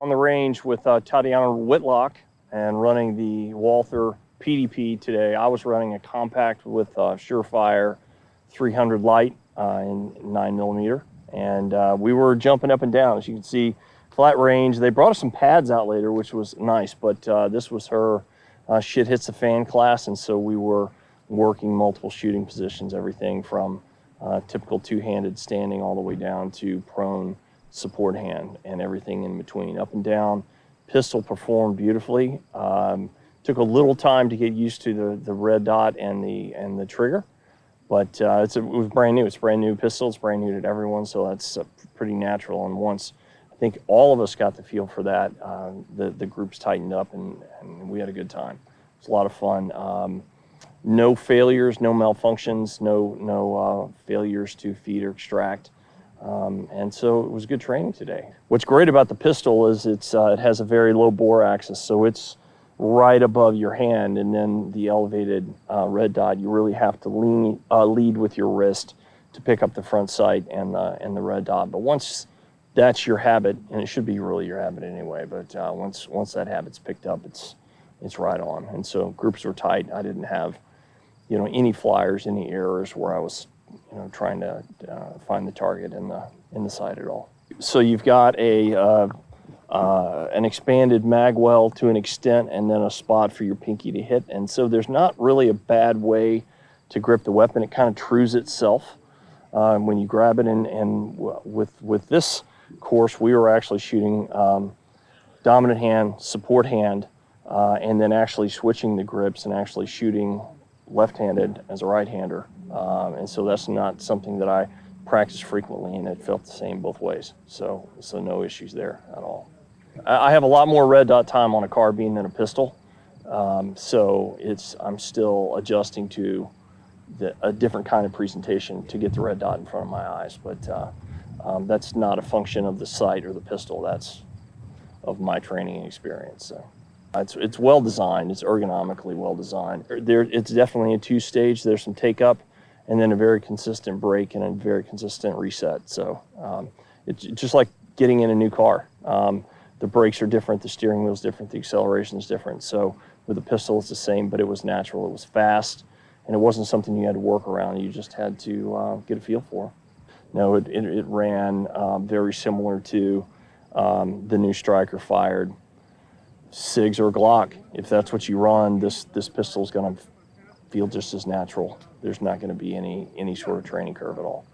on the range with uh, Tatiana Whitlock and running the Walther PDP today. I was running a compact with uh, Surefire 300 light uh, in 9 millimeter, and uh, we were jumping up and down. As you can see, flat range. They brought us some pads out later, which was nice, but uh, this was her uh, shit hits the fan class, and so we were working multiple shooting positions, everything from uh, typical two-handed standing all the way down to prone support hand and everything in between, up and down. Pistol performed beautifully. Um, took a little time to get used to the, the red dot and the and the trigger, but uh, it's a, it was brand new. It's brand new pistol. It's brand new to everyone, so that's uh, pretty natural. And once I think all of us got the feel for that, uh, the the groups tightened up and, and we had a good time. It's a lot of fun. Um, no failures, no malfunctions, no no uh, failures to feed or extract. Um, and so it was good training today. What's great about the pistol is it's uh, it has a very low bore axis, so it's right above your hand, and then the elevated uh, red dot. You really have to lean uh, lead with your wrist to pick up the front sight and the and the red dot. But once that's your habit, and it should be really your habit anyway. But uh, once once that habit's picked up, it's it's right on. And so groups were tight. I didn't have you know any flyers, any errors where I was you know, trying to uh, find the target in the in the sight at all. So you've got a uh, uh, an expanded mag well to an extent, and then a spot for your pinky to hit. And so there's not really a bad way to grip the weapon. It kind of trues itself um, when you grab it. And, and with with this course, we were actually shooting um, dominant hand, support hand, uh, and then actually switching the grips and actually shooting left-handed as a right-hander. Um, and so that's not something that I practice frequently, and it felt the same both ways. So, so no issues there at all. I, I have a lot more red dot time on a carbine than a pistol, um, so it's I'm still adjusting to the, a different kind of presentation to get the red dot in front of my eyes. But uh, um, that's not a function of the sight or the pistol. That's of my training experience. So. It's, it's well designed. It's ergonomically well designed. There, it's definitely a two stage. There's some take up, and then a very consistent break and a very consistent reset. So um, it's just like getting in a new car. Um, the brakes are different, the steering wheel is different, the acceleration is different. So with the pistol, it's the same, but it was natural. It was fast, and it wasn't something you had to work around. You just had to uh, get a feel for. No, it, it, it ran um, very similar to um, the new Striker fired SIGs or Glock. If that's what you run, this this pistol is going to feel just as natural. There's not going to be any any sort of training curve at all.